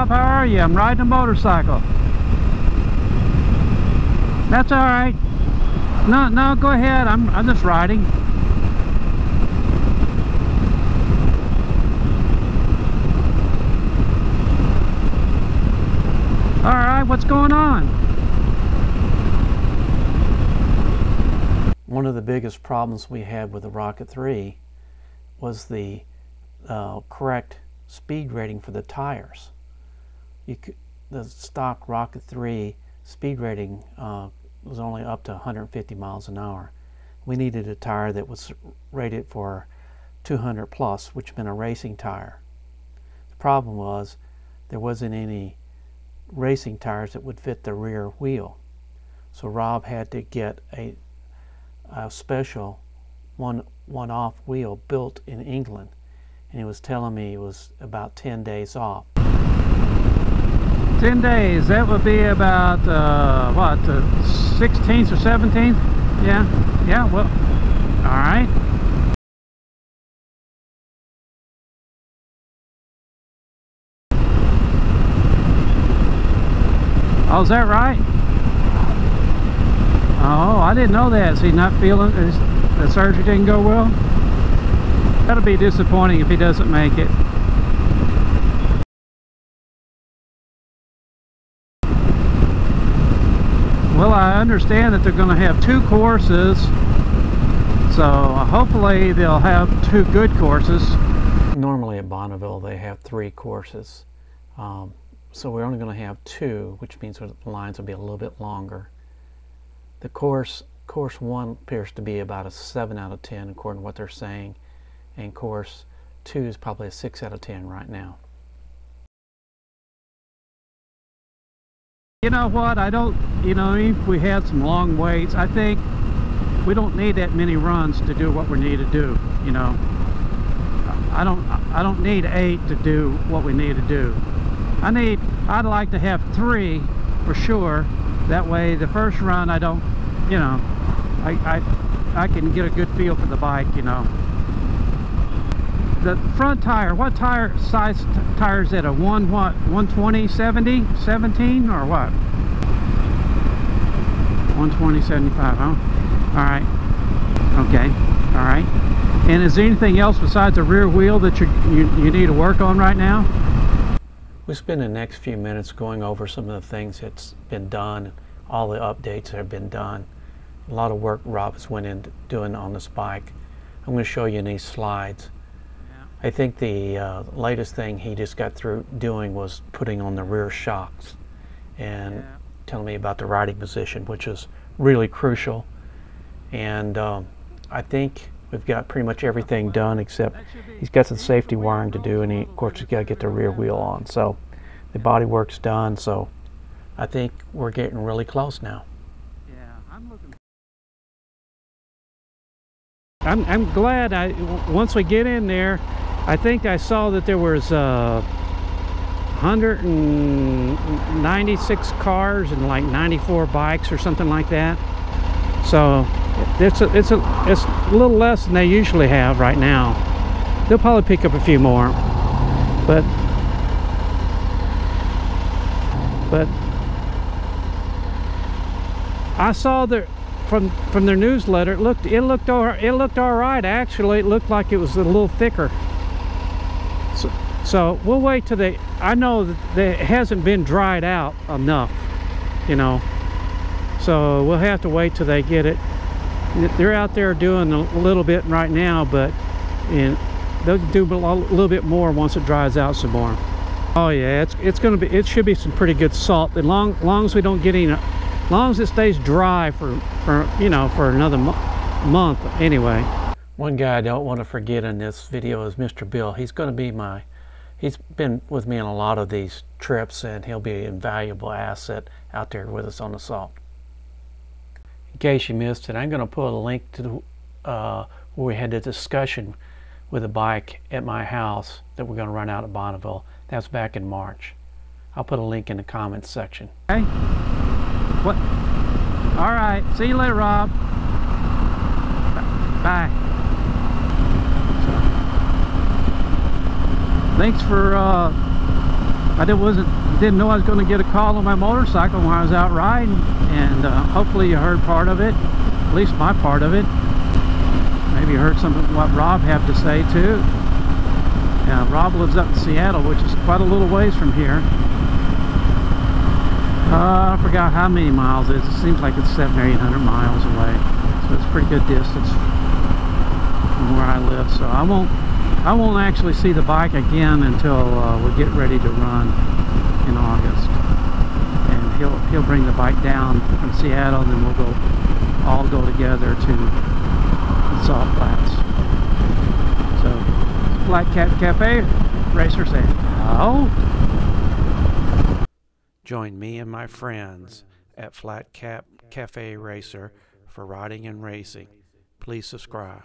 you. I'm riding a motorcycle. That's all right. No, no, go ahead. I'm, I'm just riding. All right, what's going on? One of the biggest problems we had with the Rocket 3 was the uh, correct speed rating for the tires. Could, the stock Rocket 3 speed rating uh, was only up to 150 miles an hour. We needed a tire that was rated for 200 plus, which meant a racing tire. The problem was there wasn't any racing tires that would fit the rear wheel. So Rob had to get a, a special one one off wheel built in England and he was telling me it was about 10 days off. 10 days, that would be about uh, what, the 16th or 17th? Yeah, yeah, well, all right. Oh, is that right? Oh, I didn't know that. Is he not feeling, is, the surgery didn't go well? That'll be disappointing if he doesn't make it. Well, I understand that they're going to have two courses. So hopefully they'll have two good courses. Normally at Bonneville they have three courses. Um, so we're only going to have two, which means the lines will be a little bit longer. The course, course one appears to be about a 7 out of 10 according to what they're saying. And course 2 is probably a 6 out of 10 right now. You know what, I don't, you know, if we had some long waits, I think we don't need that many runs to do what we need to do, you know. I don't, I don't need eight to do what we need to do. I need, I'd like to have three for sure. That way the first run I don't, you know, I, I, I can get a good feel for the bike, you know. The front tire, what tire size tire is it? A 1 what? 120, 70, 17 or what? 120, 75, huh? Alright. Okay. Alright. And is there anything else besides the rear wheel that you, you, you need to work on right now? We spend the next few minutes going over some of the things that's been done, all the updates that have been done. A lot of work Rob has went into doing on this bike. I'm going to show you in these slides. I think the uh, latest thing he just got through doing was putting on the rear shocks and yeah. telling me about the riding position, which is really crucial. And um, I think we've got pretty much everything done except he's got some safety wiring to do and he, of course he's got to get the rear wheel on so the body work's done so I think we're getting really close now yeah I'm looking I'm, I'm glad I once we get in there I think I saw that there was uh, 196 cars and like 94 bikes or something like that so it's a, it's a it's a little less than they usually have right now. They'll probably pick up a few more, but but I saw that from from their newsletter. It looked it looked all it looked all right. Actually, it looked like it was a little thicker. So, so we'll wait till they. I know that it hasn't been dried out enough, you know. So we'll have to wait till they get it they're out there doing a little bit right now but and they'll do a little bit more once it dries out some more oh yeah it's it's gonna be it should be some pretty good salt as long long as we don't get any long as it stays dry for for you know for another mo month anyway one guy i don't want to forget in this video is mr bill he's going to be my he's been with me on a lot of these trips and he'll be an invaluable asset out there with us on the salt In case you missed it, I'm going to put a link to the, uh, where we had the discussion with a bike at my house that we're going to run out of Bonneville. That's back in March. I'll put a link in the comments section. Okay. What? All right. See you later, Rob. Bye. Thanks for uh, I didn't, wasn't, didn't know I was going to get a call on my motorcycle when I was out riding, and uh, hopefully you heard part of it, at least my part of it. Maybe you heard some of what Rob had to say too. Yeah, Rob lives up in Seattle, which is quite a little ways from here. Uh, I forgot how many miles it is. It seems like it's seven or eight hundred miles away. So it's a pretty good distance from where I live. So I won't I won't actually see the bike again until uh, we get ready to run in August. And he'll he'll bring the bike down from Seattle and then we'll go all go together to the Salt Flats. So Flat Cap Cafe racer say, oh Join me and my friends at Flat Cap Cafe Racer for riding and racing. Please subscribe.